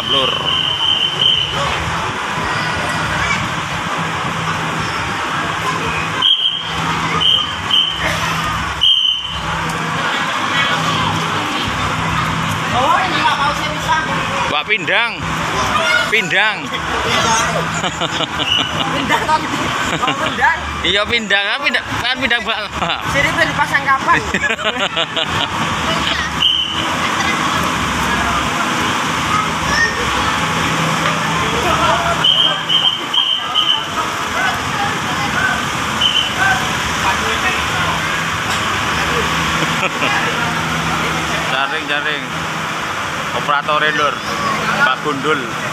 balap lur Oh. Wak pindang pindang Pindah kok. Mau pindah. iya pindang kan pindang kan pindang balap Sini kapan? jaring jaring operator lur Pak Gundul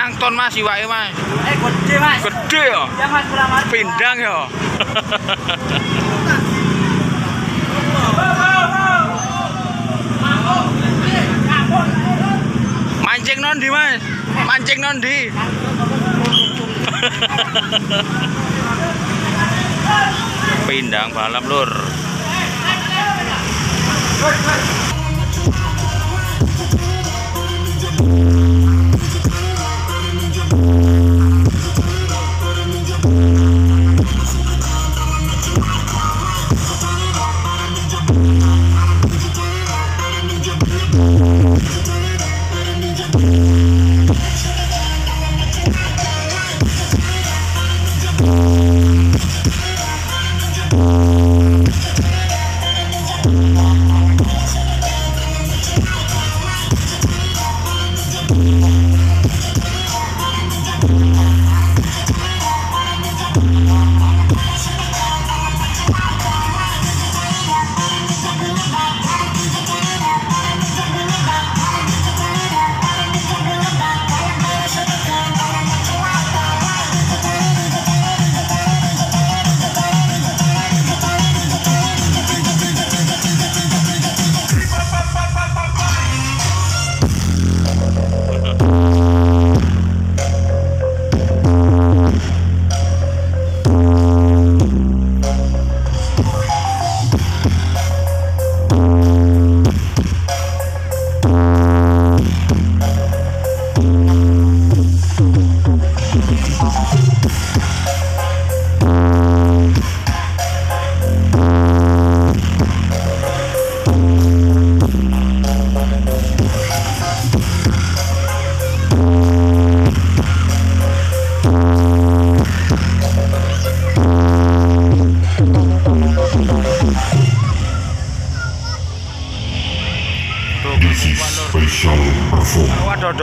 pirang ton mas iwake mas. Eh, gede mas. gede ya? Ya mas, berapa? pindang ya? Mancing nondi mas? Mancing nondi? Pindang balap lur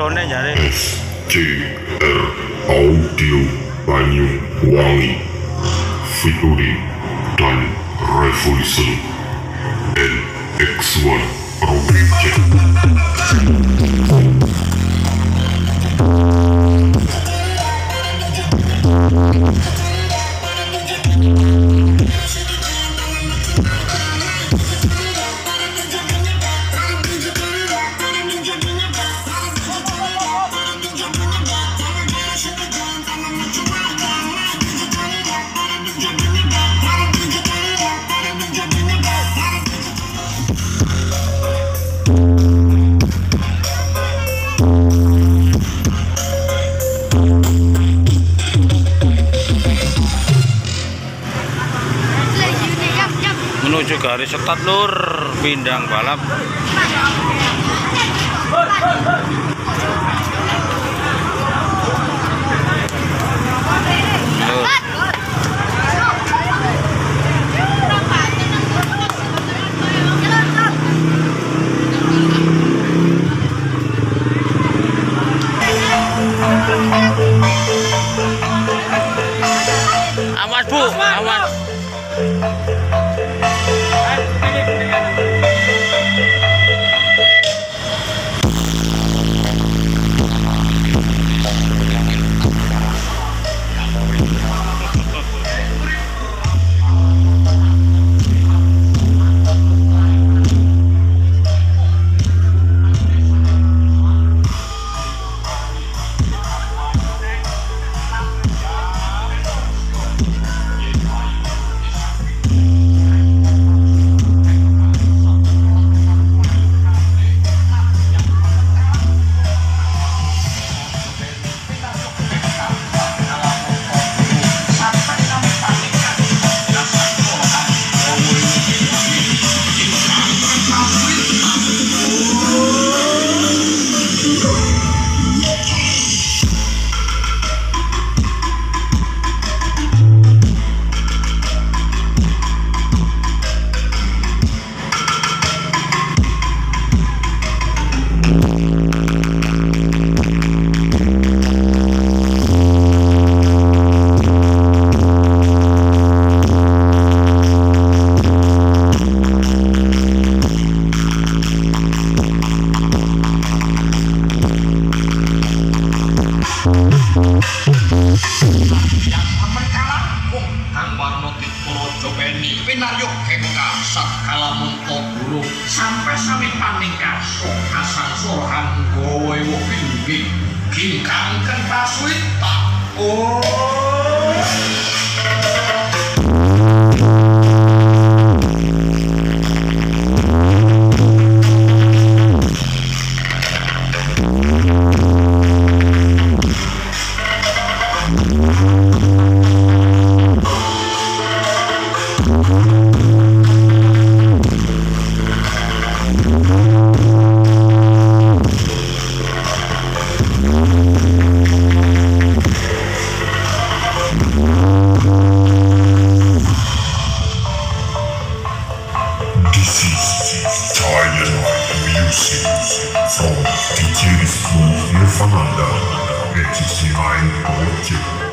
tahunnya jadi SCR Audio Banyuwangi Fituri dan Revolution NX1 Project menuju garis setat lur. Pindang balap. Awas bu. Awas maning kaso asasor hanggo wewo pinggi kingkang kentas witak oh. I'm 酒